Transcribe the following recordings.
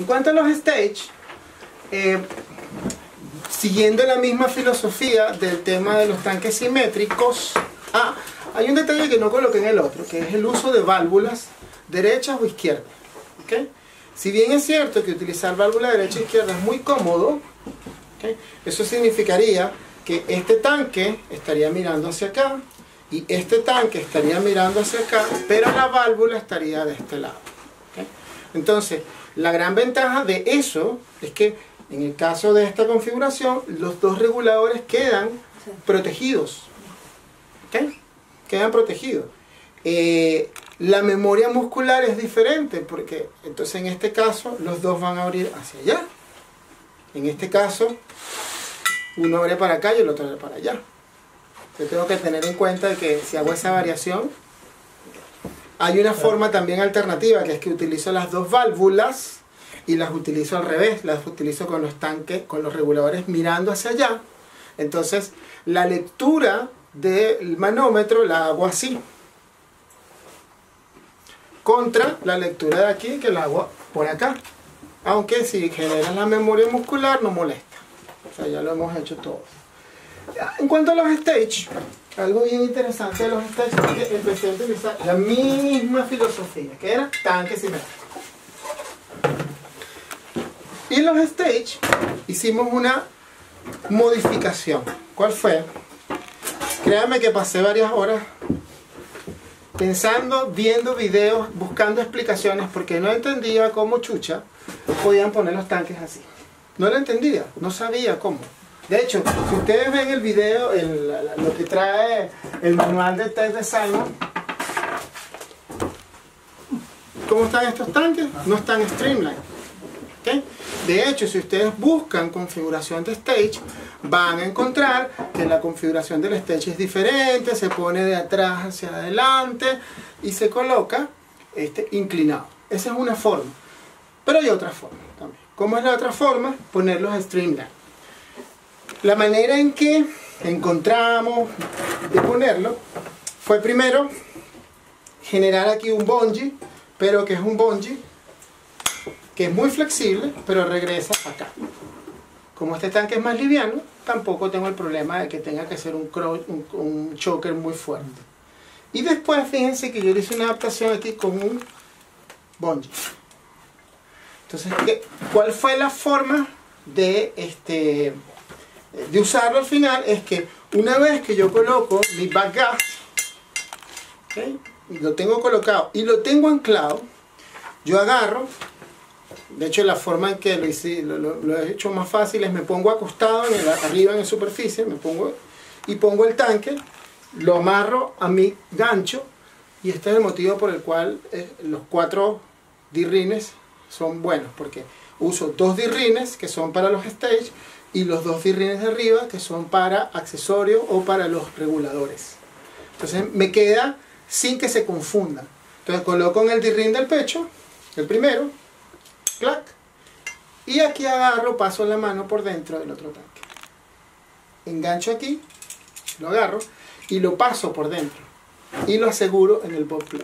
En cuanto a los stage, eh, siguiendo la misma filosofía del tema de los tanques simétricos, ah, hay un detalle que no coloqué en el otro, que es el uso de válvulas derechas o izquierdas. ¿okay? Si bien es cierto que utilizar válvula derecha e izquierda es muy cómodo, eso significaría que este tanque estaría mirando hacia acá y este tanque estaría mirando hacia acá, pero la válvula estaría de este lado. Entonces, la gran ventaja de eso es que en el caso de esta configuración, los dos reguladores quedan protegidos. Quedan protegidos. Eh, la memoria muscular es diferente porque entonces en este caso los dos van a abrir hacia allá. En este caso, uno abre para acá y el otro abre para allá. Yo tengo que tener en cuenta que si hago esa variación, hay una forma también alternativa, que es que utilizo las dos válvulas y las utilizo al revés, las utilizo con los tanques, con los reguladores mirando hacia allá. Entonces, la lectura del manómetro la hago así. Contra la lectura de aquí, que la hago por acá. Aunque si genera la memoria muscular no molesta. O sea, ya lo hemos hecho todo. En cuanto a los stage, algo bien interesante de los stage es que empecé a utilizar la misma filosofía, que era tanque simétrico. Y los stage hicimos una modificación. ¿Cuál fue? Créanme que pasé varias horas pensando, viendo videos, buscando explicaciones, porque no entendía cómo chucha podían poner los tanques así. No lo entendía, no sabía cómo. De hecho, si ustedes ven el video, lo que trae el manual de test de Simon, ¿cómo están estos tanques? No están streamline. De hecho, si ustedes buscan configuración de stage, van a encontrar que la configuración del stage es diferente, se pone de atrás hacia adelante y se coloca este, inclinado. Esa es una forma. Pero hay otra forma también. ¿Cómo es la otra forma? Ponerlos streamline. La manera en que encontramos de ponerlo fue primero generar aquí un bungee, pero que es un bungee que es muy flexible, pero regresa acá. Como este tanque es más liviano, tampoco tengo el problema de que tenga que ser un, choker muy fuerte. Y después fíjense que yo le hice una adaptación aquí con un bungee. Entonces, ¿cuál fue la forma de, este, de usarlo al final? Es que una vez que yo coloco mi back y lo tengo colocado y lo tengo anclado, yo agarro de hecho, la forma en que lo, hice, lo, he hecho más fácil es me pongo acostado en arriba en la superficie, me pongo y pongo el tanque, lo amarro a mi gancho y este es el motivo por el cual eh, los cuatro dirrines son buenos, porque uso dos dirrines que son para los stage y los dos dirrines de arriba que son para accesorios o para los reguladores. Entonces me queda sin que se confunda. Entonces coloco en el dirrin del pecho, el primero, clac, y aquí agarro, paso la mano por dentro del otro tanque. Engancho aquí, lo agarro y lo paso por dentro y lo aseguro en el bob plug.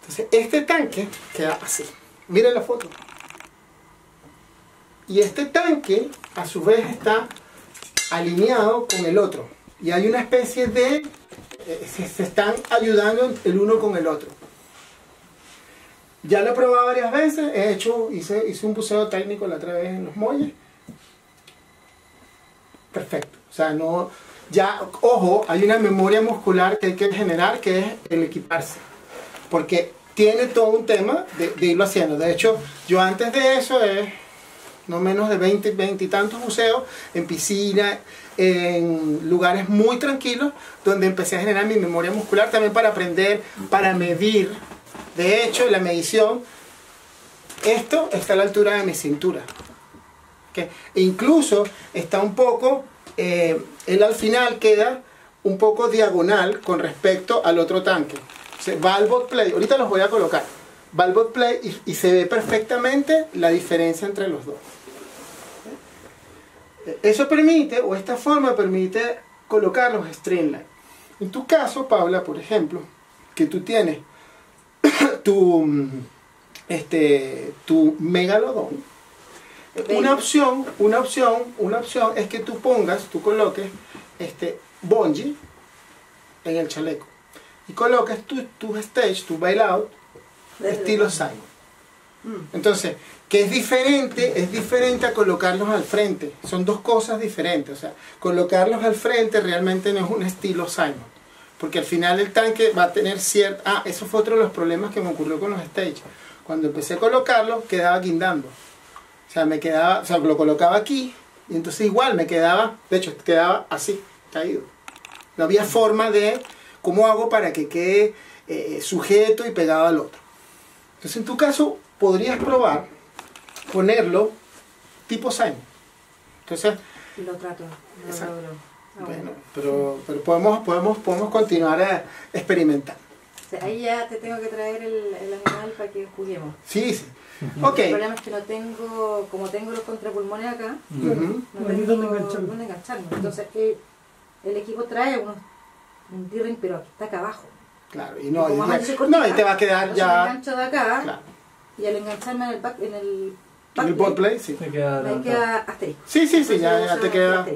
Entonces este tanque queda así. Miren la foto. Y este tanque a su vez está alineado con el otro. Y hay una especie de... Eh, se están ayudando el uno con el otro. Ya lo he probado varias veces, he hecho, hice, hice un buceo técnico la otra vez en los muelles. Perfecto. O sea, no, ya, ojo, hay una memoria muscular que hay que generar, que es el equiparse. Porque tiene todo un tema de, irlo haciendo. De hecho, yo antes de eso es no menos de 20, 20 y tantos buceos en piscina, en lugares muy tranquilos, donde empecé a generar mi memoria muscular también para aprender, para medir de hecho, la medición, esto está a la altura de mi cintura. Incluso está un poco, eh, él al final queda un poco diagonal con respecto al otro tanque. O Play, ahorita los voy a colocar. Valve Play y, se ve perfectamente la diferencia entre los dos. Eso permite, o esta forma permite colocar los streamline. En tu caso, Paula, por ejemplo, que tú tienes tu, este, tu megalodón, una opción, una opción, una opción es que tú pongas, tú coloques este bungee en el chaleco y coloques tu, tu stage, tu bailout, estilo. Mm. Entonces, que es diferente, es diferente a colocarlos al frente. Son dos cosas diferentes. O sea, colocarlos al frente realmente no es un estilo Simon. Porque al final el tanque va a tener cierto... Ah, eso fue otro de los problemas que me ocurrió con los stage. Cuando empecé a colocarlo, quedaba guindando. O sea, me quedaba, o sea, lo colocaba aquí y entonces igual me quedaba, de hecho, quedaba así, caído. No había forma de cómo hago para que quede eh, sujeto y pegado al otro. Entonces, en tu caso, podrías probar ponerlo tipo Simon. Entonces, lo trato, ah, bueno, pero, pero podemos, podemos, podemos continuar a experimentar. ahí ya te tengo que traer el, el animal para que juguemos. Sí, sí. Okay. El problema es que no tengo, como tengo los contrapulmones acá, no tengo dónde engancharme. Entonces el, el, equipo trae unos, un tirring, pero está acá abajo. Claro, y no, y, no, y te va a quedar ya. Me engancho de acá claro. y al engancharme en el back, en el back el play, sí. Me queda, me queda asterisco. Sí, sí, sí, ya, ya te queda.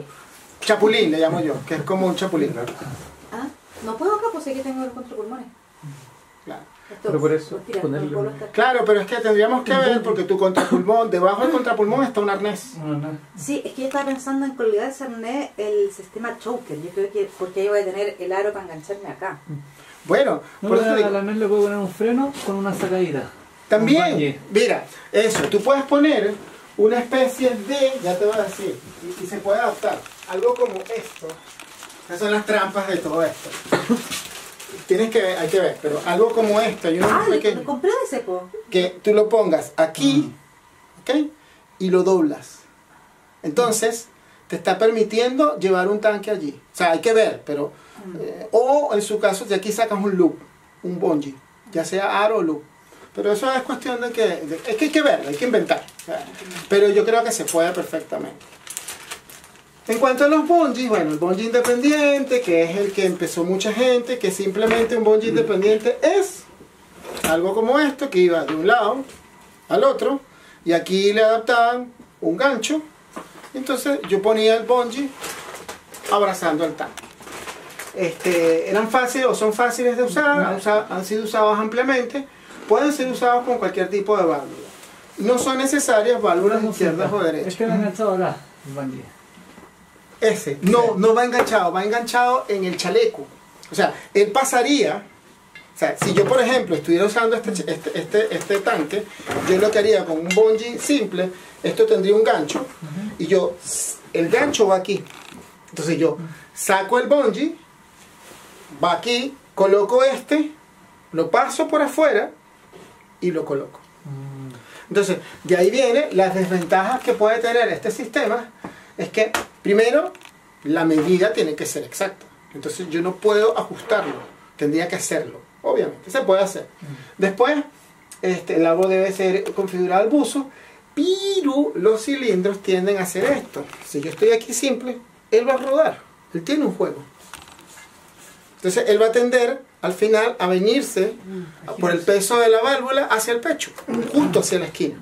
Chapulín le llamo yo, que es como un chapulín. Ah, no puedo acá, pues sé que tengo los contrapulmones. Claro. Pero por eso, Claro, pero es que tendríamos que ver, porque tu contrapulmón, debajo del contrapulmón está un arnés. Sí, es que yo estaba pensando en colgar ese arnés el sistema choker. Yo creo que, porque ahí voy a tener el aro para engancharme acá. Bueno, por eso al arnés le puedo poner un freno con una sacadita. También, mira, eso, tú puedes poner una especie de, ya te voy a decir, y, y se puede adaptar, algo como esto. Esas son las trampas de todo esto tienes que ver, hay que ver, pero algo como esto, hay ah, lo compré de seco. Que tú lo pongas aquí, ¿ok? Y lo doblas. Entonces, te está permitiendo llevar un tanque allí. O sea, hay que ver, pero... Eh, o en su caso, de aquí sacas un loop, un bungee, ya sea aro o loop. Pero eso es cuestión de que... es que hay que ver, hay que inventar. pero yo creo que se puede perfectamente. En cuanto a los bungees, bueno, el bungee independiente, que es el que empezó mucha gente, que simplemente un bungee independiente es algo como esto, que iba de un lado al otro, y aquí le adaptaban un gancho, entonces yo ponía el bungee abrazando el tanque. Este, eran fáciles o son fáciles de usar, han sido usados ampliamente, pueden ser usados con cualquier tipo de válvula. No son necesarias válvulas izquierdas o derechas. Es acá, el bungee. Ese. No, no va enganchado, va enganchado en el chaleco. O sea, él pasaría, o sea, si yo por ejemplo estuviera usando este, este, este, este tanque, yo lo que haría con un bungee simple, esto tendría un gancho, y yo, el gancho va aquí. Entonces yo saco el bungee, va aquí, coloco este, lo paso por afuera y lo coloco. Mm. Entonces, de ahí viene las desventajas que puede tener este sistema, es que Primero, la medida tiene que ser exacta. Entonces yo no puedo ajustarlo, tendría que hacerlo. Obviamente, se puede hacer. Después, este, el agua debe ser configurado al buzo, pero los cilindros tienden a hacer esto. Si yo estoy aquí simple, él va a rodar. Él tiene un juego. Entonces él va a tender al final a venirse por el peso de la válvula hacia el pecho, justo hacia la esquina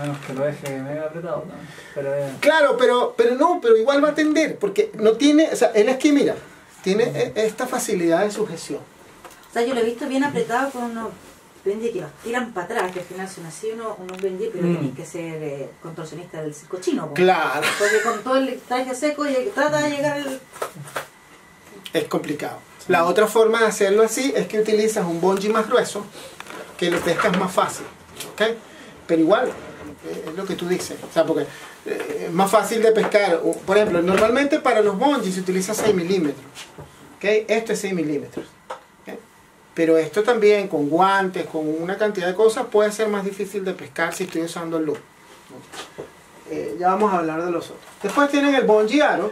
menos que lo deje medio apretado. Pero, Claro, pero, pero no, pero igual va a tender, porque no tiene, o sea, él es que mira, tiene e, esta facilidad de sujeción. O sea, yo lo he visto bien apretado con unos bendy que los tiran para atrás, que al final son así unos, unos bendy, pero mm. que ser eh, contorsionista del circo chino. Claro. Porque con todo el traje seco y trata de llegar al... Es complicado. La otra forma de hacerlo así es que utilizas un bungee más grueso, que lo pescas más fácil. ¿ok? Pero igual, es lo que tú dices. O sea, porque eh, es más fácil de pescar. Por ejemplo, normalmente para los bungee se utiliza 6 milímetros. ¿okay? Esto es 6 milímetros. Pero esto también con guantes, con una cantidad de cosas, puede ser más difícil de pescar si estoy usando el loop. Eh, ya vamos a hablar de los otros. Después tienen el bungee aro,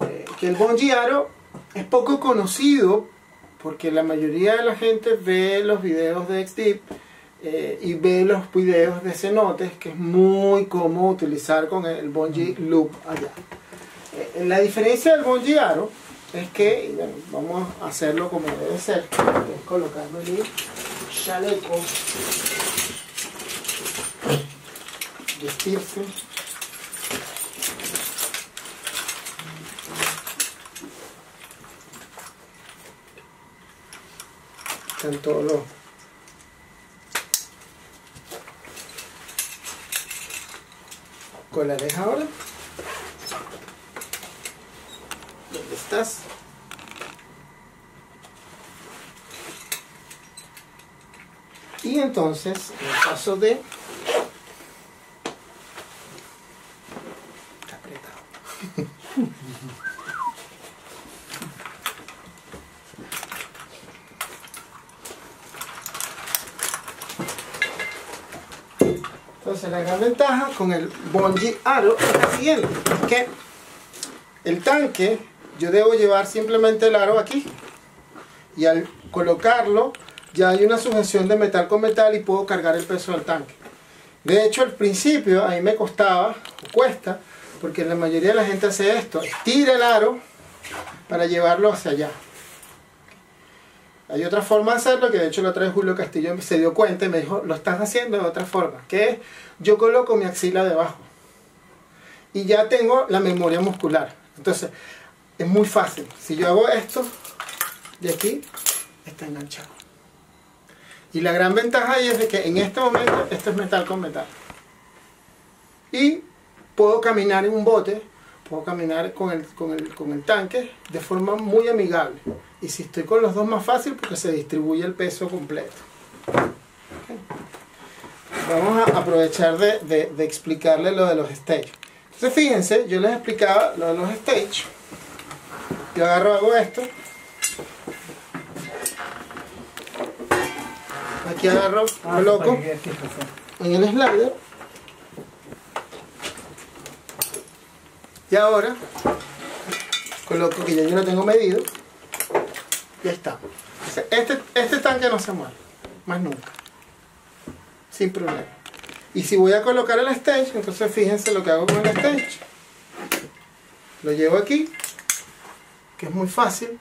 eh, que el bungee aro es poco conocido porque la mayoría de la gente ve los videos de XDeep eh, y ve los videos de cenotes, que es muy cómodo utilizar con el bungee loop allá. Eh, la diferencia del bungee aro es que, vamos a hacerlo como debe ser, es el chaleco vestirse. Están todos los colares ahora. ¿Dónde estás? Y entonces, en el caso de... Está apretado. Entonces la gran con el Bonji Aro es la siguiente, que el tanque yo debo llevar simplemente el aro aquí y al colocarlo ya hay una sujeción de metal con metal y puedo cargar el peso del tanque. De hecho al principio a mí me costaba, cuesta, porque la mayoría de la gente hace esto, estira el aro para llevarlo hacia allá. Hay otra forma de hacerlo que de hecho la otra vez Julio Castillo se dio cuenta y me dijo, lo estás haciendo de otra forma, que es yo coloco mi axila debajo y ya tengo la memoria muscular. Entonces, es muy fácil. Si yo hago esto, de aquí está enganchado. Y la gran ventaja ahí es de que en este momento esto es metal con metal. Y puedo caminar en un bote, puedo caminar con el, con el, con el tanque de forma muy amigable. Y si estoy con los dos más fácil porque se distribuye el peso completo. Vamos a aprovechar de, de, de explicarle lo de los stage. Entonces fíjense, yo les explicaba lo de los stage. Yo agarro, hago esto. Aquí agarro, Ah, coloco en el slider. Y ahora coloco que ya yo lo tengo medido. Ya está. Este, este tanque no se mueve, más nunca. Sin problema. Y si voy a colocar el stage, entonces fíjense lo que hago con el stage. Lo llevo aquí, que es muy fácil.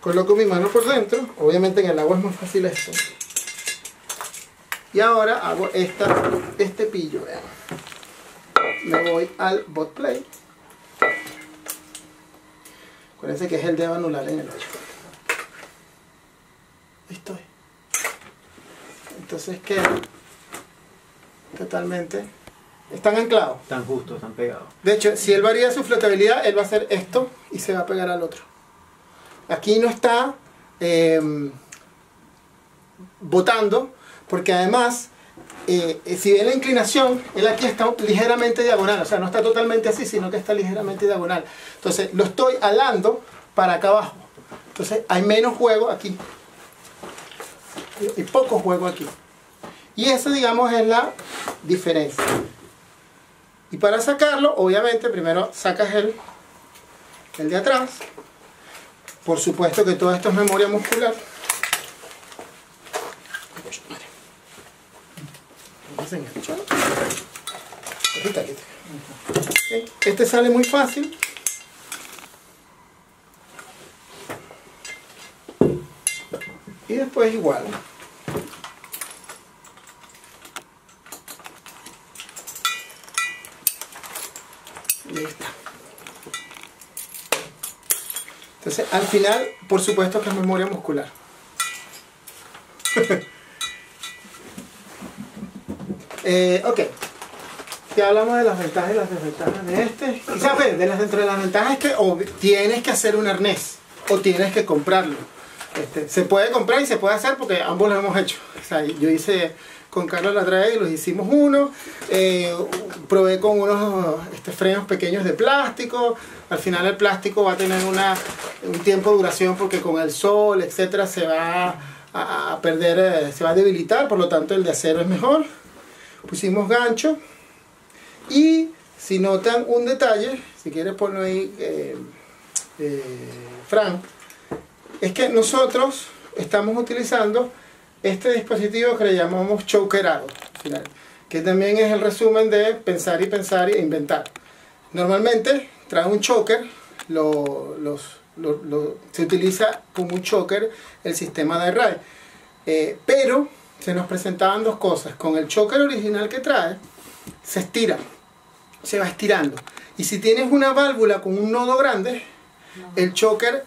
Coloco mi mano por dentro. Obviamente en el agua es muy fácil esto. Y ahora hago esta, este pillo. vean. Me voy al bot play. Acuérdense que es el dedo anular en el 8. Ahí estoy. Entonces queda totalmente. Están anclados. Están justos, están pegados. De hecho, si él varía su flotabilidad, él va a hacer esto y se va a pegar al otro. Aquí no está eh, botando, porque además, eh, eh, si ve la inclinación, él aquí está ligeramente diagonal, o sea, no está totalmente así, sino que está ligeramente diagonal. Entonces, lo estoy alando para acá abajo. Entonces, hay menos juego aquí. Y poco juego aquí. Y esa, digamos, es la diferencia. Y para sacarlo, obviamente, primero sacas el, el de atrás. Por supuesto que todo esto es memoria muscular. Este sale muy fácil. Y después igual. Está. Entonces, al final, por supuesto que es memoria muscular. Eh, ok. Ya hablamos de las ventajas y las desventajas de este. Quizás ve, de las, dentro de las ventajas es que o tienes que hacer un arnés o tienes que comprarlo. Este, se puede comprar y se puede hacer porque ambos lo hemos hecho. O sea, yo hice con Carlos la otra vez y los hicimos uno. eh, probé con unos este, frenos pequeños de plástico. Al final el plástico va a tener una, un tiempo de duración porque con el sol, etcétera, se va a, a perder, eh, se va a debilitar. Por lo tanto, el de acero es mejor. Pusimos gancho. Y si notan un detalle, si quieres ponlo ahí, eh, eh, Frank, es que nosotros estamos utilizando este dispositivo que le llamamos choker aro, al final, que también es el resumen de pensar y pensar e inventar. Normalmente trae un choker, se utiliza como un choker el sistema de RAI, Eh, pero se nos presentaban dos cosas. Con el choker original que trae, se estira, se va estirando. Y si tienes una válvula con un nodo grande, No. el choker